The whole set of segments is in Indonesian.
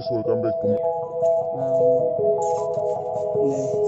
guys will come back to me. Um, yeah,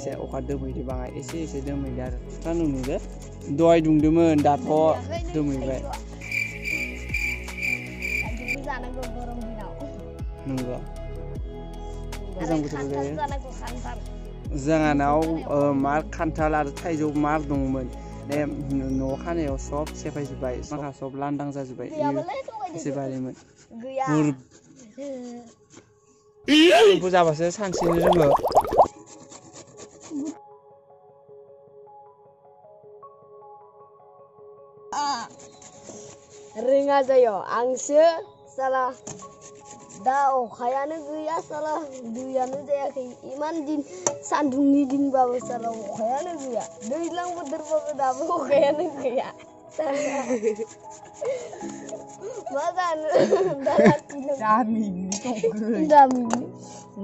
एसे अखा दोमैदो बाङाय एसे एसे दोमैदो आरो सान्दुं नुदो दहाय दुंदोंमोन दाथ' दोमैबाय थाइजौबो जानांगौ गरम दिनाव नंगौ गोजां आरो बोथोराव खान्थाल जायो जानांगौ खान्थाल जोंहानाव ओ, मार खान्थाल आरो थाइजौ मार दङमोन बे न' खानायाव सब सेफायजोब्बाय माखा सब लांदां जाजोब्बाय गैयाबालाय एसे थगायदो बारिमोन Ringa yo angsa salah dao. Khayana guya salah duyana ya kai iman din sandung ni din bawa salah khayana guya. Dari lang bener bawa dabo khayana guya. Makan dalat ini. Dami, dami,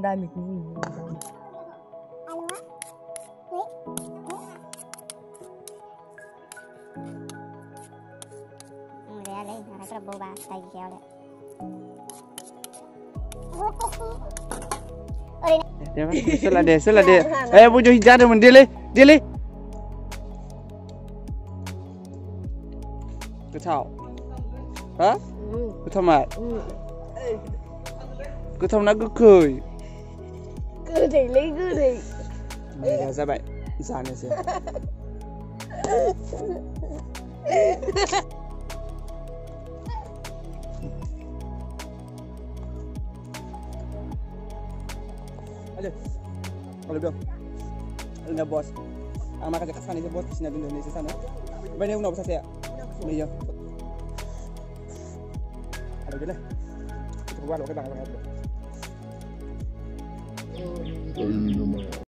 dami, dami. అసలు బోబా తగి కేవలే Salah dia, salah dia. Eh, bujuk hijau dia đi dili. Cứ thảo. Hả? Ừ. Cứ thầm à? Ừ. Cứ thầm nó cứ cười. Cứ thì lấy cứ thì. Mày là ra bệnh, già này rồi. Aduh, kalau belum, enggak bos. Ang makasih kesan itu bos di sini dulu di sana. Banyak udah bisa saya. Iya. Aduh, gila. Coba lo ke belakang. Ayun naman.